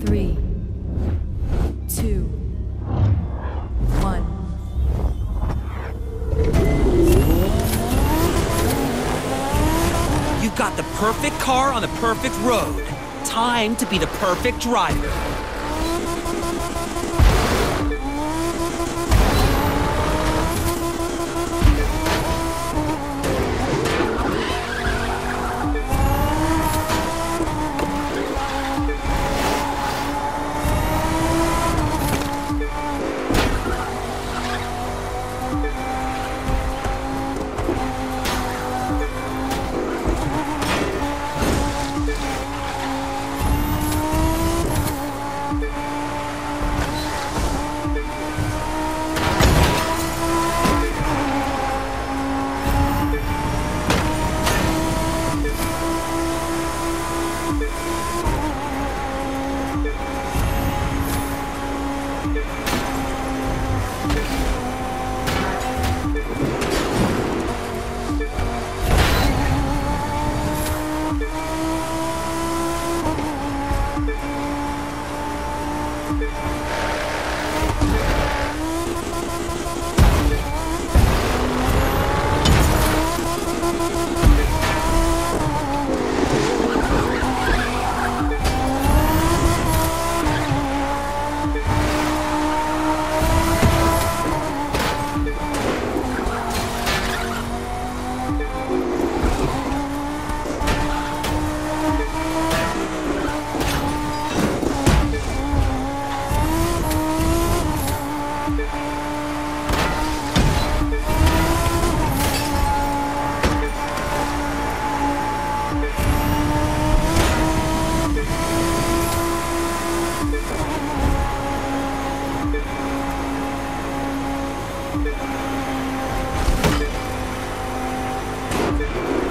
three, two, one. You've got the perfect car on the perfect road. Time to be the perfect driver. Thank you.